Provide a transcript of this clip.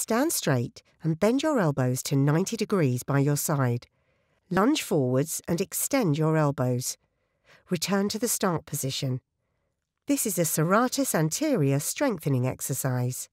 Stand straight and bend your elbows to 90 degrees by your side. Lunge forwards and extend your elbows. Return to the start position. This is a serratus anterior strengthening exercise.